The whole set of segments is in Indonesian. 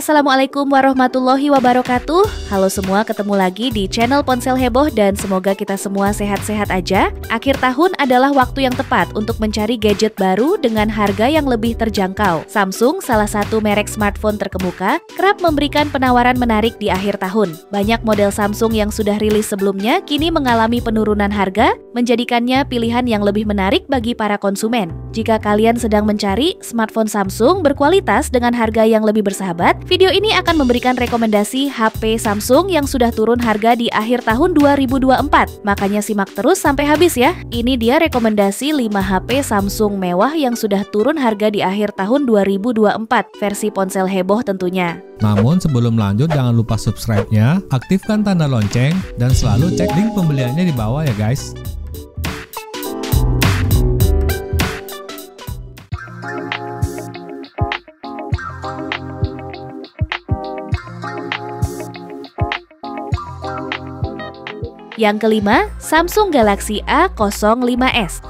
Assalamualaikum warahmatullahi wabarakatuh. Halo semua, ketemu lagi di channel Ponsel Heboh dan semoga kita semua sehat-sehat aja. Akhir tahun adalah waktu yang tepat untuk mencari gadget baru dengan harga yang lebih terjangkau. Samsung, salah satu merek smartphone terkemuka, kerap memberikan penawaran menarik di akhir tahun. Banyak model Samsung yang sudah rilis sebelumnya kini mengalami penurunan harga, menjadikannya pilihan yang lebih menarik bagi para konsumen. Jika kalian sedang mencari smartphone Samsung berkualitas dengan harga yang lebih bersahabat, Video ini akan memberikan rekomendasi HP Samsung yang sudah turun harga di akhir tahun 2024. Makanya simak terus sampai habis ya. Ini dia rekomendasi 5 HP Samsung mewah yang sudah turun harga di akhir tahun 2024, versi ponsel heboh tentunya. Namun sebelum lanjut jangan lupa subscribe-nya, aktifkan tanda lonceng, dan selalu cek link pembeliannya di bawah ya guys. Yang kelima, Samsung Galaxy A05s.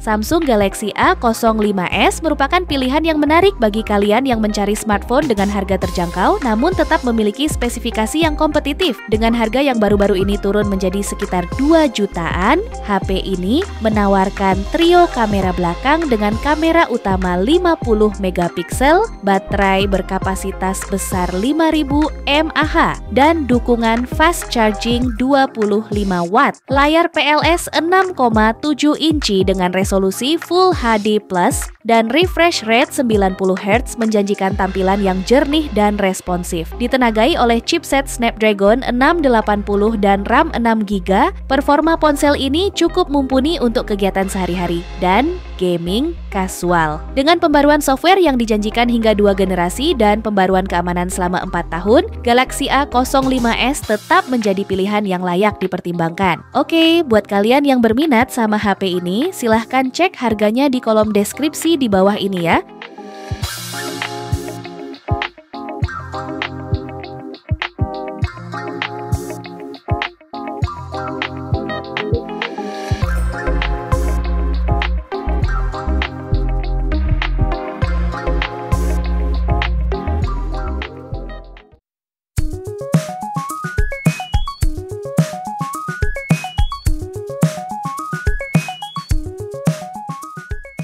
Samsung Galaxy A05s merupakan pilihan yang menarik bagi kalian yang mencari smartphone dengan harga terjangkau namun tetap memiliki spesifikasi yang kompetitif. Dengan harga yang baru-baru ini turun menjadi sekitar 2 jutaan, HP ini menawarkan trio kamera belakang dengan kamera utama 50 megapiksel, baterai berkapasitas besar 5000 mAh, dan dukungan fast charging 25 watt. Layar PLS 6,7 inci dengan resolusi resolusi Full HD dan refresh rate 90 Hz menjanjikan tampilan yang jernih dan responsif. Ditenagai oleh chipset Snapdragon 680 dan RAM 6GB, performa ponsel ini cukup mumpuni untuk kegiatan sehari-hari dan gaming kasual. Dengan pembaruan software yang dijanjikan hingga dua generasi dan pembaruan keamanan selama 4 tahun, Galaxy A05s tetap menjadi pilihan yang layak dipertimbangkan. Oke, buat kalian yang berminat sama HP ini, silahkan cek harganya di kolom deskripsi di bawah ini ya.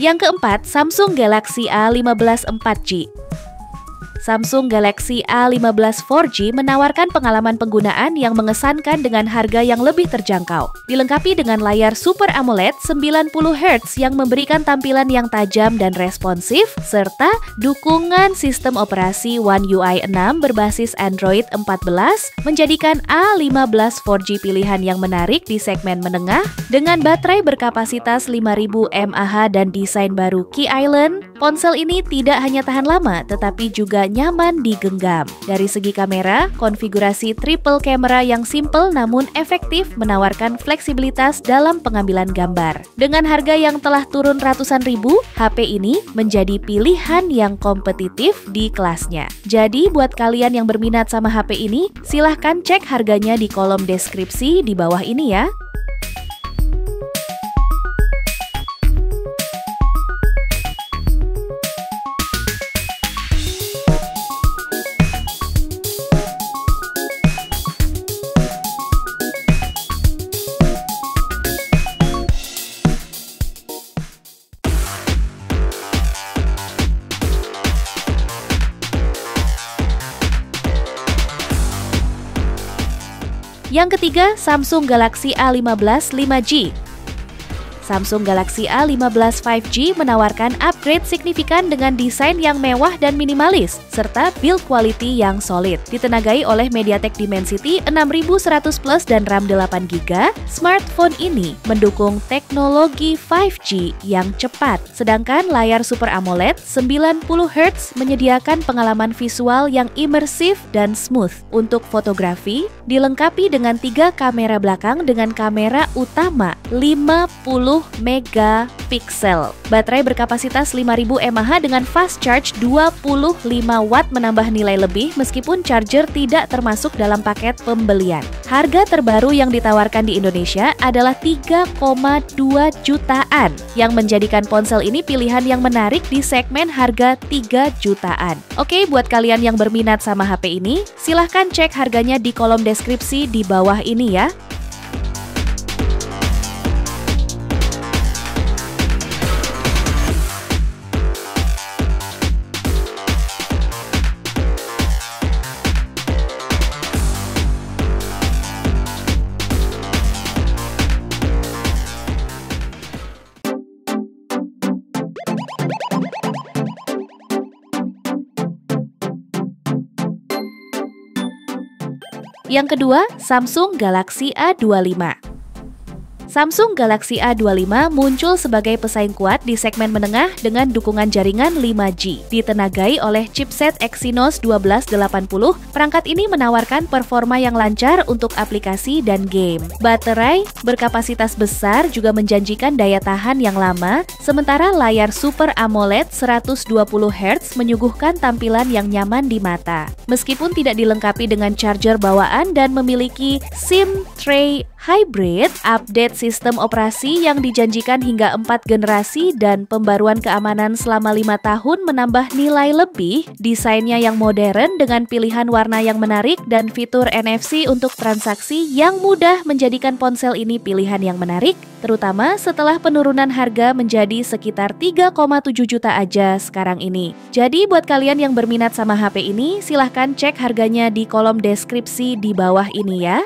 Yang keempat, Samsung Galaxy A15 4G. Samsung Galaxy A15 4G menawarkan pengalaman penggunaan yang mengesankan dengan harga yang lebih terjangkau. Dilengkapi dengan layar Super AMOLED 90 Hz yang memberikan tampilan yang tajam dan responsif, serta dukungan sistem operasi One UI 6 berbasis Android 14 menjadikan A15 4G pilihan yang menarik di segmen menengah dengan baterai berkapasitas 5000 mAh dan desain baru Key Island. Ponsel ini tidak hanya tahan lama tetapi juga nyaman digenggam. Dari segi kamera, konfigurasi triple camera yang simple namun efektif menawarkan fleksibilitas dalam pengambilan gambar. Dengan harga yang telah turun ratusan ribu, HP ini menjadi pilihan yang kompetitif di kelasnya. Jadi buat kalian yang berminat sama HP ini, silahkan cek harganya di kolom deskripsi di bawah ini ya. Yang ketiga, Samsung Galaxy A15 5G. Samsung Galaxy A15 5G menawarkan upgrade signifikan dengan desain yang mewah dan minimalis, serta build quality yang solid. Ditenagai oleh MediaTek Dimensity 6100 Plus dan RAM 8GB, smartphone ini mendukung teknologi 5G yang cepat. Sedangkan layar Super AMOLED 90 Hz menyediakan pengalaman visual yang imersif dan smooth. Untuk fotografi, dilengkapi dengan tiga kamera belakang dengan kamera utama 50 megapiksel. Baterai berkapasitas 5000 mAh dengan fast charge 25 watt menambah nilai lebih meskipun charger tidak termasuk dalam paket pembelian. Harga terbaru yang ditawarkan di Indonesia adalah 3,2 jutaan yang menjadikan ponsel ini pilihan yang menarik di segmen harga 3 jutaan. Oke, buat kalian yang berminat sama HP ini, silahkan cek harganya di kolom deskripsi di bawah ini ya. Yang kedua, Samsung Galaxy A25. Samsung Galaxy A25 muncul sebagai pesaing kuat di segmen menengah dengan dukungan jaringan 5G. Ditenagai oleh chipset Exynos 1280, perangkat ini menawarkan performa yang lancar untuk aplikasi dan game. Baterai berkapasitas besar juga menjanjikan daya tahan yang lama, sementara layar Super AMOLED 120 Hz menyuguhkan tampilan yang nyaman di mata. Meskipun tidak dilengkapi dengan charger bawaan dan memiliki SIM tray hybrid, update sistem operasi yang dijanjikan hingga 4 generasi dan pembaruan keamanan selama lima tahun menambah nilai lebih, desainnya yang modern dengan pilihan warna yang menarik dan fitur NFC untuk transaksi yang mudah menjadikan ponsel ini pilihan yang menarik, terutama setelah penurunan harga menjadi sekitar 3,7 juta aja sekarang ini. Jadi buat kalian yang berminat sama HP ini, silahkan cek harganya di kolom deskripsi di bawah ini ya.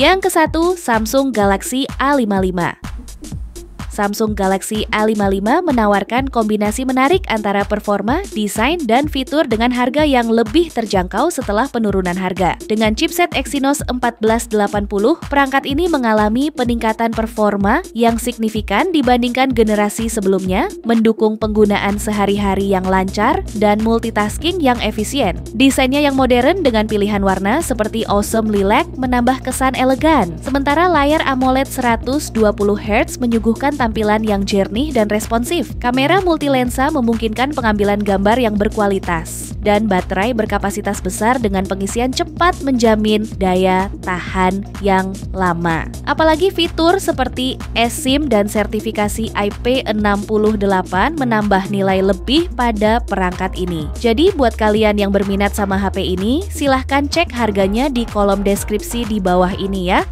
Yang ke satu, Samsung Galaxy A55. Samsung Galaxy A55 menawarkan kombinasi menarik antara performa, desain, dan fitur dengan harga yang lebih terjangkau setelah penurunan harga. Dengan chipset Exynos 1480, perangkat ini mengalami peningkatan performa yang signifikan dibandingkan generasi sebelumnya, mendukung penggunaan sehari-hari yang lancar dan multitasking yang efisien. Desainnya yang modern dengan pilihan warna seperti Awesome Lilac menambah kesan elegan, sementara layar AMOLED 120 Hz menyuguhkan tampilan tampilan yang jernih dan responsif. Kamera multilensa memungkinkan pengambilan gambar yang berkualitas. Dan baterai berkapasitas besar dengan pengisian cepat menjamin daya tahan yang lama. Apalagi fitur seperti eSIM dan sertifikasi IP68 menambah nilai lebih pada perangkat ini. Jadi buat kalian yang berminat sama HP ini, silahkan cek harganya di kolom deskripsi di bawah ini ya.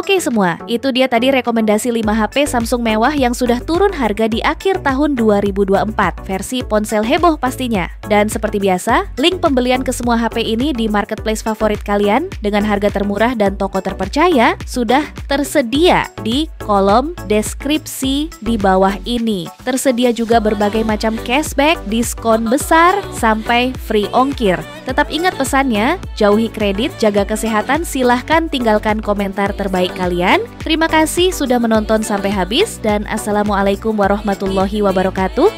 Oke semua, itu dia tadi rekomendasi 5 HP Samsung mewah yang sudah turun harga di akhir tahun 2024, versi ponsel heboh pastinya. Dan seperti biasa, link pembelian ke semua HP ini di marketplace favorit kalian dengan harga termurah dan toko terpercaya sudah tersedia di kolom deskripsi di bawah ini. Tersedia juga berbagai macam cashback, diskon besar, sampai free ongkir. Tetap ingat pesannya, jauhi kredit, jaga kesehatan, silahkan tinggalkan komentar terbaik kalian. Terima kasih sudah menonton sampai habis dan Assalamualaikum warahmatullahi wabarakatuh.